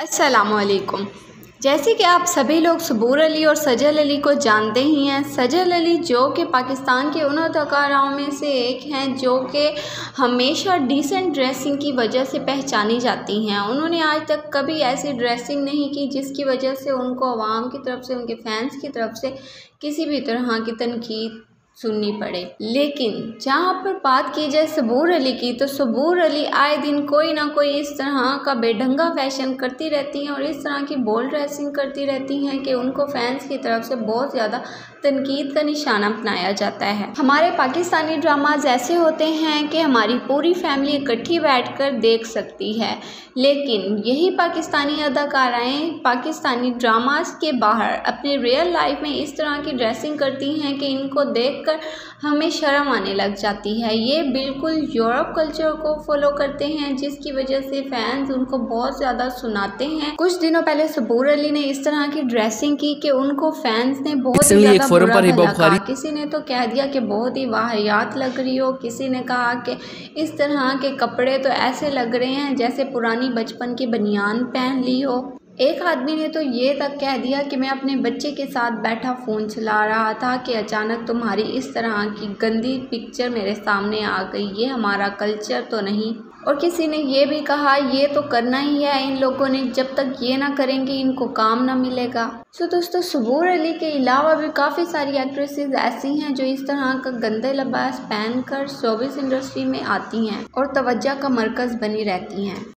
असलकुम जैसे कि आप सभी लोग सबूर अली और सजल अली को जानते ही हैं, सजल अली जो कि पाकिस्तान के उन अदाकाराओं में से एक हैं जो कि हमेशा डिसेंट ड्रेसिंग की वजह से पहचानी जाती हैं। उन्होंने आज तक कभी ऐसी ड्रेसिंग नहीं की जिसकी वजह से उनको आवाम की तरफ़ से, उनके फैंस की तरफ़ से किसी भी तरह की तनकीद सुननी पड़े। लेकिन जहाँ पर बात की जाए सबूर अली की तो सबूर अली आए दिन कोई ना कोई इस तरह का बेढंगा फ़ैशन करती रहती हैं और इस तरह की बोल्ड ड्रेसिंग करती रहती हैं कि उनको फैंस की तरफ़ से बहुत ज़्यादा तनकीद का निशाना अपनाया जाता है। हमारे पाकिस्तानी ड्रामाज ऐसे होते हैं कि हमारी पूरी फैमिली इकट्ठी बैठकर देख सकती है। लेकिन यही पाकिस्तानी अदाकाराएँ, पाकिस्तानी ड्रामाज के बाहर अपने रियल लाइफ में इस तरह की ड्रेसिंग करती हैं कि इनको देख कर हमें शर्म आने लग जाती है। ये बिल्कुल यूरोप कल्चर को फॉलो करते हैं जिसकी वजह से फैंस उनको बहुत ज़्यादा सुनाते हैं। कुछ दिनों पहले सबूर अली ने इस तरह की ड्रेसिंग की कि उनको फैंस ने बहुत ज़्यादा किसी ने तो कह दिया कि बहुत ही वाहियात लग रही हो। किसी ने कहा कि इस तरह के कपड़े तो ऐसे लग रहे हैं जैसे पुरानी बचपन की बनियान पहन ली हो। एक आदमी ने तो ये तक कह दिया कि मैं अपने बच्चे के साथ बैठा फ़ोन चला रहा था कि अचानक तुम्हारी इस तरह की गंदी पिक्चर मेरे सामने आ गई। ये हमारा कल्चर तो नहीं। और किसी ने ये भी कहा, ये तो करना ही है इन लोगों ने। जब तक ये ना करेंगे, इनको काम ना मिलेगा। सो दोस्तों, सबूर अली के अलावा भी काफ़ी सारी एक्ट्रेसेस ऐसी हैं जो इस तरह का गंदे लिबास पहन कर इंडस्ट्री में आती हैं और तवज्जो का मरकज़ बनी रहती हैं।